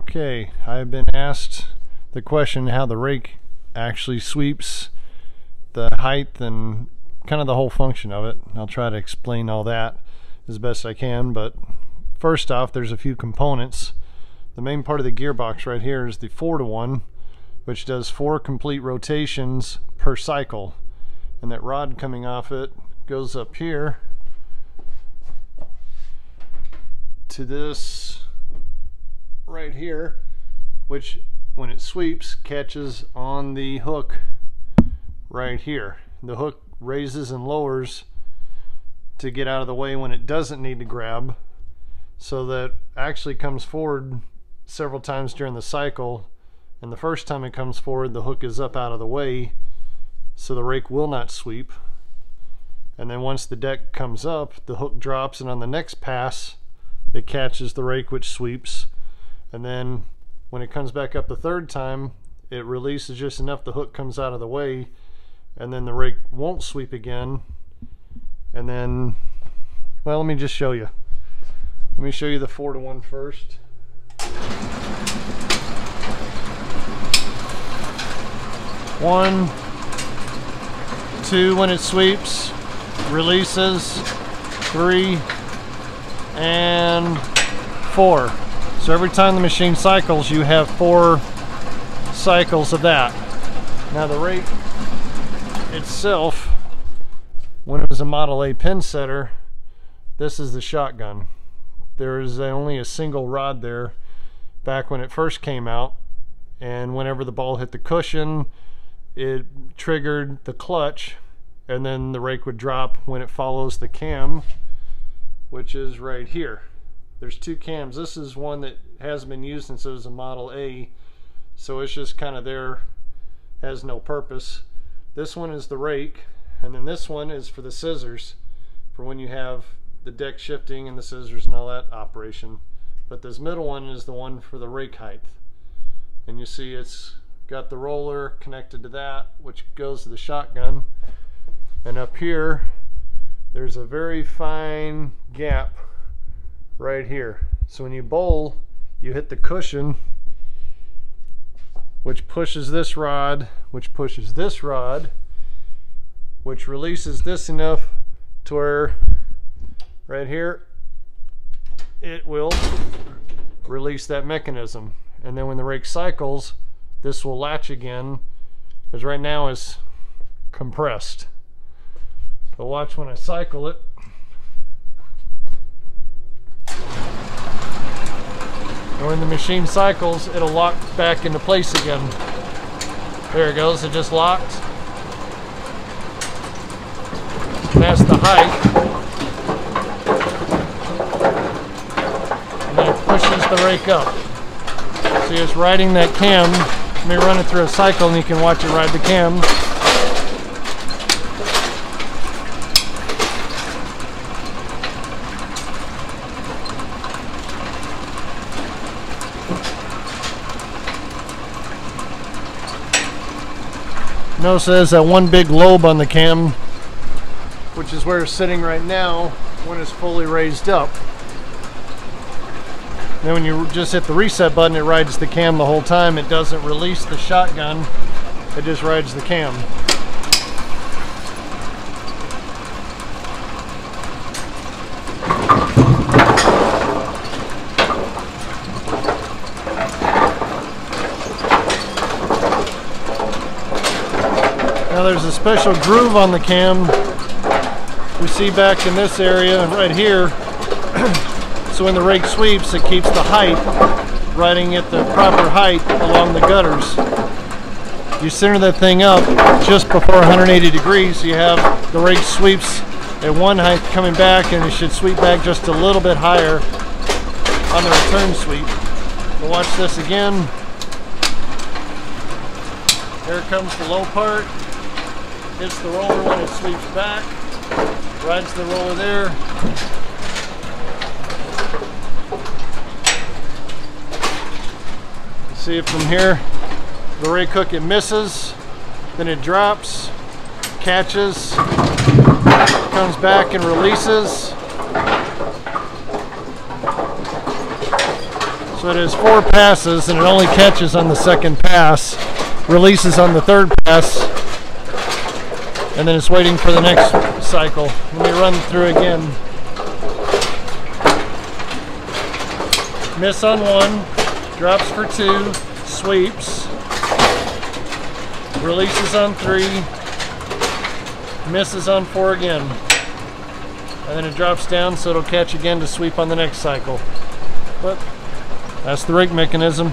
Okay, I've been asked the question how the rake actually sweeps the height and kind of the whole function of it. I'll try to explain all that as best I can, but first off, there's a few components. The main part of the gearbox right here is the 4 to 1, which does four complete rotations per cycle. And that rod coming off it goes up here to this right here, which when it sweeps catches on the hook right here. The hook raises and lowers to get out of the way when it doesn't need to grab so that actually comes forward several times during the cycle and the first time it comes forward the hook is up out of the way so the rake will not sweep and then once the deck comes up the hook drops and on the next pass it catches the rake which sweeps and then when it comes back up the third time it releases just enough the hook comes out of the way and then the rake won't sweep again. And then well let me just show you. Let me show you the four to one first. One two when it sweeps releases three and four so every time the machine cycles, you have four cycles of that. Now the rake itself, when it was a Model A pin setter, this is the shotgun. There is only a single rod there back when it first came out. And whenever the ball hit the cushion, it triggered the clutch and then the rake would drop when it follows the cam, which is right here there's two cams. This is one that hasn't been used since it was a Model A, so it's just kind of there, has no purpose. This one is the rake, and then this one is for the scissors, for when you have the deck shifting and the scissors and all that operation. But this middle one is the one for the rake height. And you see it's got the roller connected to that, which goes to the shotgun. And up here, there's a very fine gap right here. So when you bowl, you hit the cushion, which pushes this rod, which pushes this rod, which releases this enough to where right here, it will release that mechanism. And then when the rake cycles, this will latch again, because right now it's compressed. But watch when I cycle it, And when the machine cycles, it'll lock back into place again. There it goes, it just locked. That's the height. And then it pushes the rake up. See, it's riding that cam. Let me run it through a cycle and you can watch it ride the cam. Notice there's that one big lobe on the cam, which is where it's sitting right now when it's fully raised up. Then when you just hit the reset button, it rides the cam the whole time. It doesn't release the shotgun, it just rides the cam. There's a special groove on the cam we see back in this area right here. so when the rake sweeps, it keeps the height riding at the proper height along the gutters. You center that thing up just before 180 degrees, you have the rake sweeps at one height coming back and it should sweep back just a little bit higher on the return sweep. We'll watch this again. Here comes the low part hits the roller when it sweeps back, rides the roller there. See it from here, the rake hook it misses, then it drops, catches, comes back and releases. So it has four passes and it only catches on the second pass, releases on the third pass, and then it's waiting for the next cycle. Let me run through again. Miss on one, drops for two, sweeps, releases on three, misses on four again. And then it drops down so it'll catch again to sweep on the next cycle. But that's the rake mechanism.